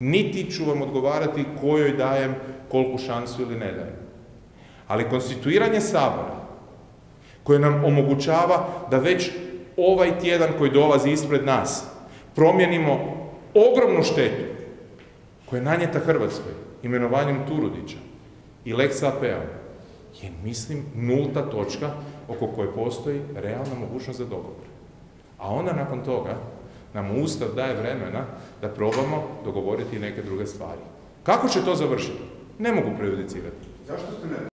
Niti ću vam odgovarati kojoj dajem koliku šansu ili ne dajem. Ali konstituiranje Sabora, koje nam omogućava da već ovaj tjedan koji dolazi ispred nas promijenimo ogromnu štetu koja je nanijeta Hrvatskoj imenovanjem Turudića i Lex AP-a je, mislim, nulta točka oko koje postoji realna mogućnost za dogovor. A onda nakon toga nam Ustav daje vremena da probamo dogovoriti neke druge stvari. Kako će to završiti? Ne mogu prejudicirati. Zašto ste ne